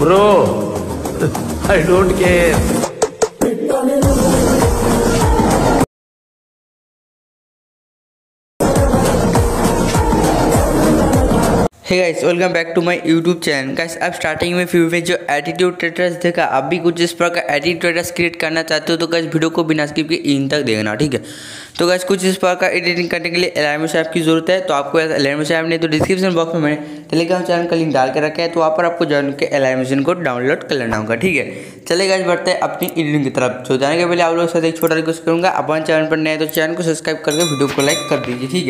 Bro I don't care है guys welcome back to my YouTube channel guys अब starting में few में जो एटीट्यूड ट्रेटर्स देखा, आप भी कुछ इस प्रकार एटीट्यूड ट्रेटर्स क्रिएट करना चाहते हो तो गाइस वीडियो को बिना स्किप के इन तक देखना, ठीक है? तो गाइस कुछ इस प्रकार एडिटिंग करने के लिए एलाइम ऐप की ज़रूरत है तो आपको एलाइम ऐप नहीं तो डिस्क्रिप्शन बॉक्स में मैंने टेलीग्राम चैनल का लिंक डाल के रखा है तो वहाँ पर आपको ज्वाइन के एलाइमेशन को डाउनलोड कर लेना होगा, ठीक है? चले गाइस बढ़ते हैं अपनी एडिटिंग की तरफ़। तो जाने के पहले आप लोग से एक छोटा रिक्वेस्ट करूँगा अपन चैनल पर नए तो चैनल को सब्सक्राइब करके वीडियो को लाइक कर दीजिए, ठीक है?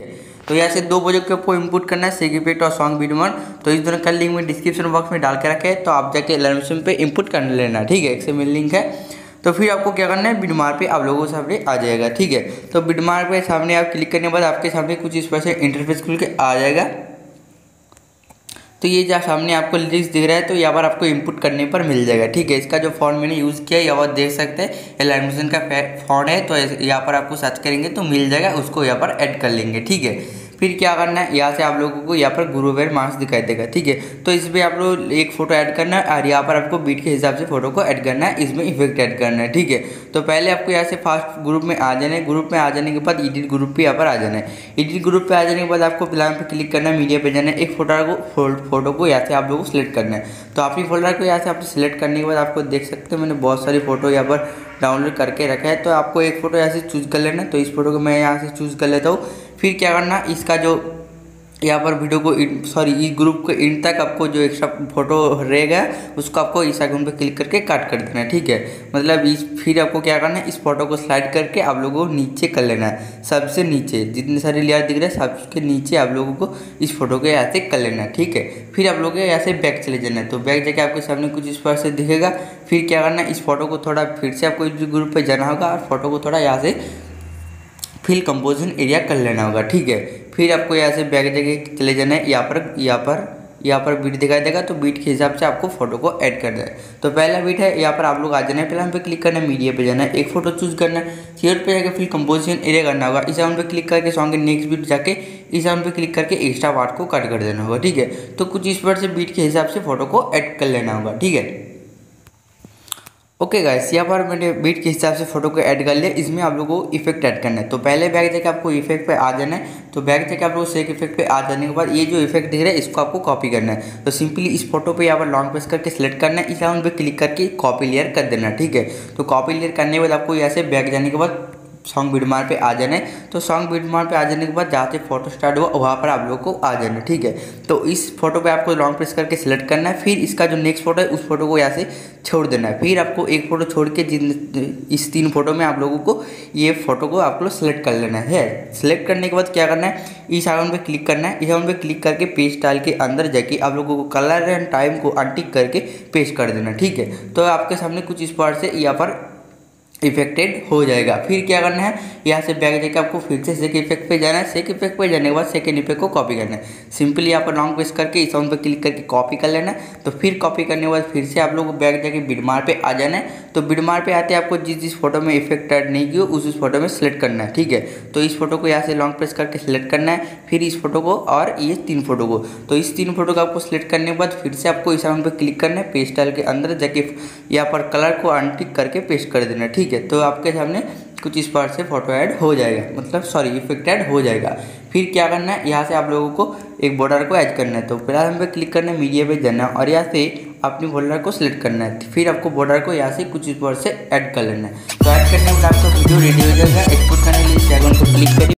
तो यहाँ से दो प्रोजेक्ट आपको इनपुट करना है सेगीपेट और सॉन्ग बीडमन तो इस दोनों का लिंक में डिस्क्रिप्शन बॉक्स में डाल के रखे तो आप जाके लर्न पे इनपुट कर लेना, ठीक है? एक से लिंक है। तो फिर आपको क्या करना है बिडमार पे आप लोगों के सामने आ जाएगा, ठीक है? तो बिडमार पे सामने आप क्लिक करने के बाद आपके सामने कुछ इस पर से इंटरफेस खुल के आ जाएगा। तो ये जहाँ सामने आपको लिरिक्स दिख रहा है तो यहाँ पर आपको इनपुट करने पर मिल जाएगा, ठीक है? इसका जो फॉन्ट मैंने यूज़ किया है, यहाँ पर देख सकते हैं, ये का फॉन्ट है तो यहाँ पर आपको सर्च करेंगे तो मिल जाएगा, उसको यहाँ पर ऐड कर लेंगे, ठीक है? फिर क्या करना है? यहाँ से आप लोगों को यहाँ पर गुरुवेयर मार्क्स दिखाई देगा, ठीक है? तो इसमें आप लोग एक फ़ोटो ऐड करना है और यहाँ पर आपको बीट के हिसाब से फ़ोटो को ऐड करना है, इसमें इफ़ेक्ट ऐड करना है, ठीक है? तो पहले आपको यहाँ से फास्ट ग्रुप में आ जाना है। ग्रुप में आ जाने के बाद एडिट ग्रुप पर यहाँ पर आ जाना है। एडिट ग्रुप पर आ जाने के बाद आपको प्लान पर क्लिक करना है मीडिया पर जाना है। एक फ़ोटो को फ़ोटो को यहाँ से आप लोगों को सिलेक्ट करना है। तो आपकी फोल्डर को यहाँ से आप सिलेक्ट करने के बाद आपको देख सकते हैं, मैंने बहुत सारी फ़ोटो यहाँ पर डाउनलोड करके रखा है। तो आपको एक फ़ोटो यहाँ से चूज़ कर लेना तो इस फ़ोटो को मैं यहाँ से चूज़ कर लेता हूँ। फिर क्या करना, इसका जो यहाँ पर वीडियो को सॉरी इस ग्रुप के इंड तक आपको जो एक्स्ट्रा फ़ोटो रहेगा, उसको आपको इस आइकन पर क्लिक करके काट कर देना है, ठीक है? मतलब इस, फिर आपको क्या करना है, इस फ़ोटो को स्लाइड करके आप लोगों को नीचे कर लेना है, सबसे नीचे, जितने सारे लेयर दिख रहे हैं, सबके नीचे आप लोगों को इस फ़ोटो को यहाँ से कर लेना है, ठीक है? फिर आप लोगों को यहाँ से बैक चले जाना है तो बैक जाके आपके सामने कुछ इस पर से दिखेगा, फिर क्या करना है, इस फ़ोटो को थोड़ा फिर से आपको इस ग्रुप पर जाना होगा, और फ़ोटो को थोड़ा यहाँ से फिल कंपोजिशन एरिया कर लेना होगा, ठीक है? फिर आपको यहाँ से बैग जगह चले जाना है, यहाँ पर यहाँ पर यहाँ पर बीट दिखाई देगा तो बीट के हिसाब से आपको फ़ोटो को ऐड करना है। तो पहला बीट है, यहाँ पर आप लोग आ जाना है पहले हम पे क्लिक करना है मीडिया पे जाना है, एक फ़ोटो चूज़ करना है थियर पे जाकर फिर कंपोजिशन एरिया करना होगा, इस आउंड पे क्लिक करके सॉन्ग के नेक्स्ट बीट जाके, इस आउंड पे क्लिक करके एक्स्ट्रा वार्ड को कट कर देना होगा, ठीक है? तो कुछ इस पर से बीट के हिसाब से फ़ोटो को ऐड कर लेना होगा, ठीक है? ओके गाइस यहाँ पर मैंने बीट के हिसाब से फ़ोटो को ऐड कर लिया। इसमें आप लोगों को इफ़ेक्ट ऐड करना है। तो पहले बैग जाके आपको इफ़ेक्ट पे आ जाना है। तो बैग जाके आप लोगों को सेक इफ़ेक्ट पे आ जाने के बाद ये जो इफ़ेक्ट दिख रहा है, इसको आपको कॉपी करना है। तो सिंपली इस फ़ोटो पे यहाँ पर लॉन्ग प्रेस करके सिलेक्ट करना है। इस राउंड पर क्लिक करके कॉपी लेयर कर देना ठीक है? तो कॉपी लेयर करने के बाद आपको यहाँ से बैग जाने के बाद सॉन्ग बीडमार पे आ जाना। है तो सॉन्ग बीडमार पे आ जाने के बाद जहाँ से फ़ोटो स्टार्ट हुआ, वहाँ पर आप लोग को आ जाना है ठीक है? तो इस फ़ोटो पे आपको लॉन्ग प्रेस करके सिलेक्ट करना है, फिर इसका जो नेक्स्ट फ़ोटो है, उस फ़ोटो को यहाँ से छोड़ देना है। फिर आपको एक फ़ोटो छोड़ के जिन, इस तीन फ़ोटो में आप लोगों को ये फ़ोटो को आप लोग सेलेक्ट कर लेना है। सिलेक्ट करने के बाद क्या करना है? इस अकाउंट पर क्लिक करना है। इस अकाउंट पर क्लिक करके पेज टाइल के अंदर जाके आप लोगों को कलर एंड टाइम को अंटिक करके पेश कर देना, ठीक है? तो आपके सामने कुछ इस पर से यहाँ पर इफेक्टेड हो जाएगा। फिर क्या करना है? यहाँ से बैग जाकर आपको फिर से सेक इफ़ेक्ट पे जाना है। सेक इफ़ेक्ट पे जाने के बाद सेकेंड इफ़ेक्ट को कॉपी करना है। सिंपली यहाँ पर लॉन्ग प्रेस करके इस ऑन पे क्लिक करके कॉपी कर लेना है। तो फिर कॉपी करने के बाद फिर से आप लोग को बैग जाके बिडमार पे आ जाना है। तो बिडमार पे आते आपको जिस जिस फ़ोटो में इफ़ेक्ट एड नहीं किया, उस उस फ़ोटो में सेलेक्ट करना है। ठीक है? तो इस फ़ोटो को यहाँ से लॉन्ग प्रेस करके सेलेक्ट करना है। फिर इस फ़ोटो को और ये तीन फ़ोटो को। तो इस तीन फ़ोटो को आपको सिलेक्ट करने के बाद फिर से आपको इस ऑन पर क्लिक करना है। पेस्टाइल के अंदर जाके यहाँ पर कलर को अनटिक करके पेस्ट कर देना है। ठीक ठीक है तो आपके सामने कुछ इस पार्ट से फ़ोटो ऐड हो जाएगा। मतलब सॉरी इफ़ेक्ट ऐड हो जाएगा। फिर क्या करना है? यहाँ से आप लोगों को एक बॉर्डर को ऐड करना है। तो पहला हम पे क्लिक करना है मीडिया पे जाना है और यहाँ से अपने बॉर्डर को सिलेक्ट करना है। फिर आपको बॉर्डर को यहाँ से कुछ इस पार्ट से ऐड कर लेना है। तो ऐड करने के बाद आपको वीडियो रेडी हो जाएगा। एक्सपोर्ट करने के लिए क्लिक करिए।